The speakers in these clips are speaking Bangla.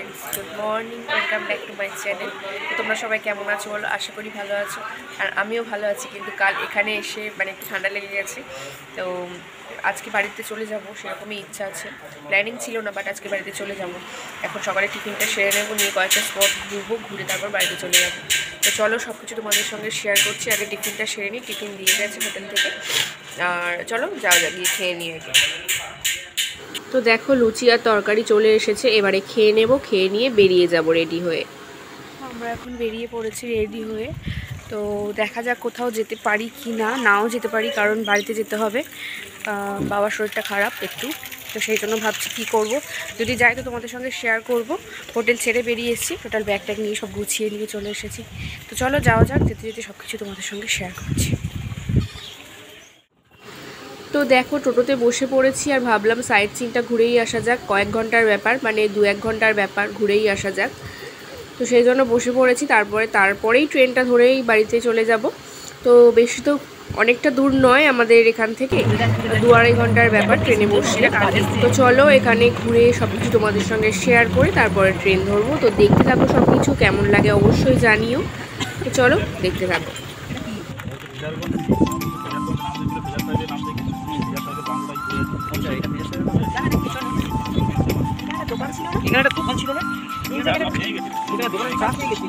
Friends good morning welcome back to my channel তোমরা সবাই কেমন আছো বলো? আশা করি ভালো আছো। আর আমিও ভালো আছি, কিন্তু কাল এখানে এসে মানে একটু ঠান্ডা লেগে গেছে। তো আজকে বাড়িতে চলে যাব, সেরকমই ইচ্ছা আছে। প্ল্যানিং ছিল না বাট আজকে বাড়িতে চলে যাব। এখন সকালে টিফিনটা সেরে নেব, নিয়ে কয়েকটা স্পট ঘুরবো, ঘুরে তারপর বাড়িতে চলে যাব। তো চলো সব কিছু তোমাদের সঙ্গে শেয়ার করছি। আগে টিফিনটা সেরে নিই, টিফিন দিয়ে গেছে হোটেল থেকে। আর চলো যাও যা, গিয়ে খেয়ে নিয়ে তো দেখো লুচি আর তরকারি চলে এসেছে, এবারে খেয়ে নেব, খেয়ে নিয়ে বেরিয়ে যাব রেডি হয়ে। আমরা এখন বেরিয়ে পড়েছি রেডি হয়ে। তো দেখা যাক কোথাও যেতে পারি কি না, নাও যেতে পারি, কারণ বাড়িতে যেতে হবে। বাবার শরীরটা খারাপ একটু, তো সেই জন্য ভাবছি কী করব। যদি যাই তো তোমাদের সঙ্গে শেয়ার করব। হোটেল ছেড়ে বেরিয়ে এসেছি টোটাল ব্যাগ ট্যাগ নিয়ে সব গুছিয়ে নিয়ে চলে এসেছি। তো চলো যাওয়া যাক, যেতে যেতে সব কিছু তোমাদের সঙ্গে শেয়ার করছি। তো দেখো, টোটোতে বসে পড়েছি আর ভাবলাম সাইড সিনটা ঘুরেই আসা যাক। কয়েক ঘণ্টার ব্যাপার মানে দু এক ঘণ্টার ব্যাপার ঘুরেই আসা যাক। তো সেই জন্য বসে পড়েছি, তারপরে, তারপরেই ট্রেনটা ধরেই বাড়িতে চলে যাব। তো বেশি তো অনেকটা দূর নয় আমাদের এখান থেকে, দু আড়াই ঘণ্টার ব্যাপার ট্রেনে বসলে তো চলো এখানে ঘুরে সব কিছু তোমাদের সঙ্গে শেয়ার করে তারপরে ট্রেন ধরবো। তো দেখতে থাকো সব কিছু কেমন লাগে অবশ্যই জানিও। তো চলো দেখতে থাকো। এখানে একটা দোকান ছিল না এখানে দোকানে চা খেয়ে গেছি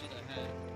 should have had.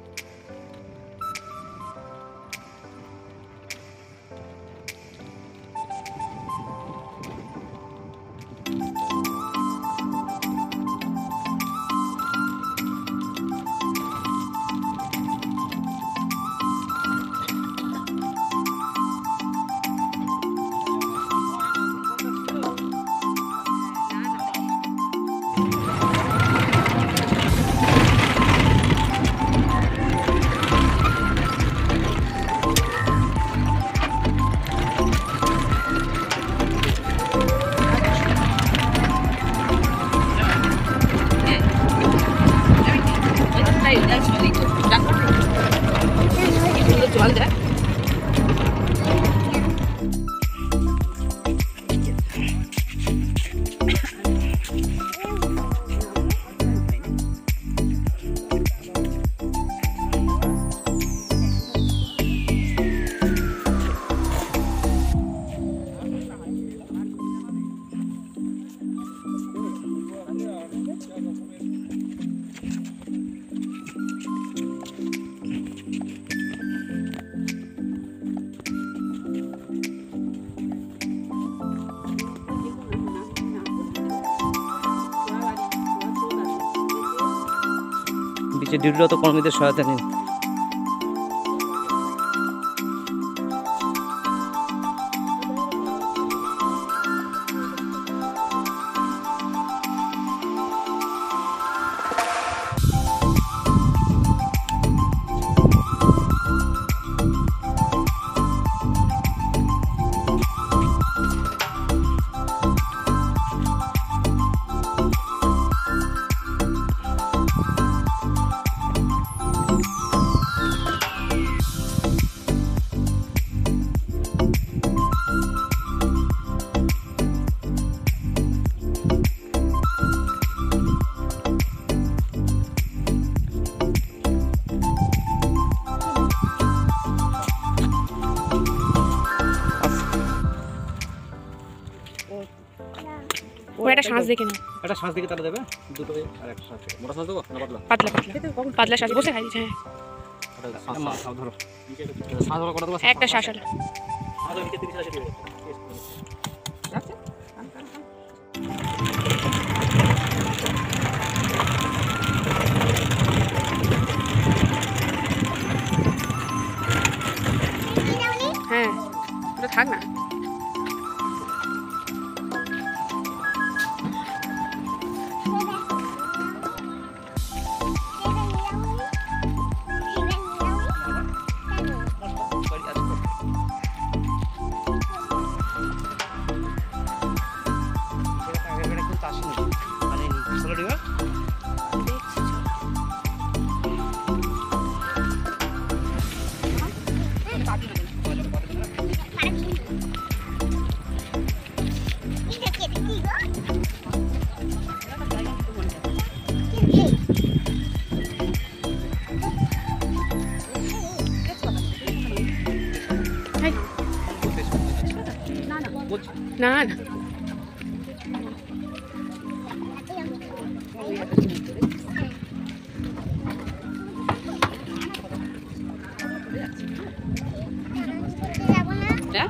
That's. সে ডিউটিরত কর্মীদের সহায়তা নিন। ওর একটা শ্বাস দেখে নাও। একটা শ্বাস দিকে তারা দেবে দুটো আর একটা শ্বাস মোটা শ্বাস দেবো না পাতলা? পাতলা পাতলা। পাতলা শ্বাস বসে খাই হ্যাঁ। একটা শ্বাস একটা শ্বাস হলো। বলছি। না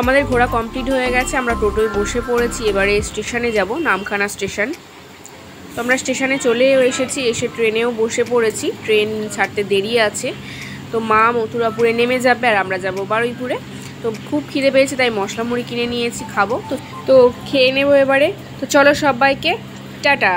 আমাদের ঘোরা কমপ্লিট হয়ে গেছে, আমরা টোটোয় বসে পড়েছি, এবারে স্টেশনে যাব, নামখানা স্টেশন। তো আমরা স্টেশনে চলেও এসেছি, এসে ট্রেনেও বসে পড়েছি, ট্রেন ছাড়তে দেরি আছে। তো মা মথুরাপুরে নেমে যাবে আর আমরা যাব বারুইপুরে। তো খুব খিদে পেয়েছে, তাই মশলা মুড়ি কিনে নিয়েছি, খাব। তো তো খেয়ে নেব এবারে। তো চলো সবাইকে, টাটা।